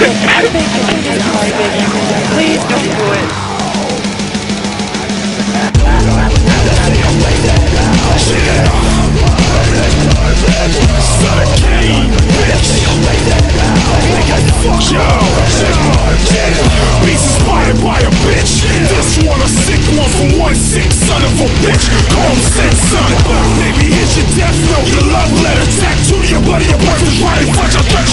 I think it's retarded. Please don't do it. Beast inspired by a bitch This one a sick one from one sick son of a bitch Call him son Maybe here's your death note Your love letter Tattoo to your buddy Your I'll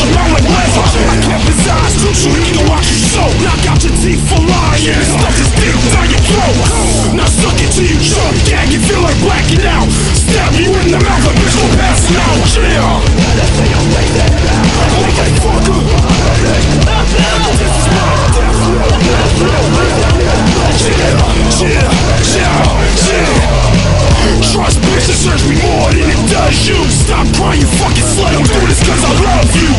Trust bitch that serves me more than it does you. Stop crying, you fucking slut. I'm doing this cause I love you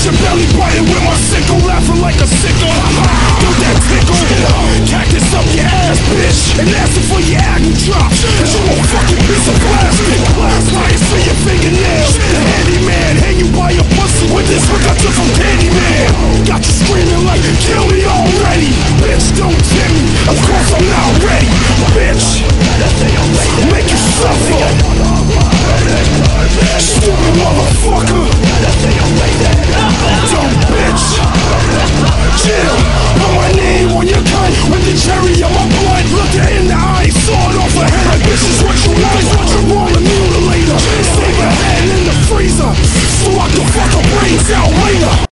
Crush your belly button with my sickle Laughing like a sickle. Do that tickle. Cactus up your ass, bitch And ask for your acne drop. Cause you a fucking piece of plastic. Glass wires to your fingernails. Handyman you by your pussy With this hook I took from Candyman. Got you screaming like kill me already. Bitch, don't tempt me. Of course I'm not ready. Bitch Make you suffer.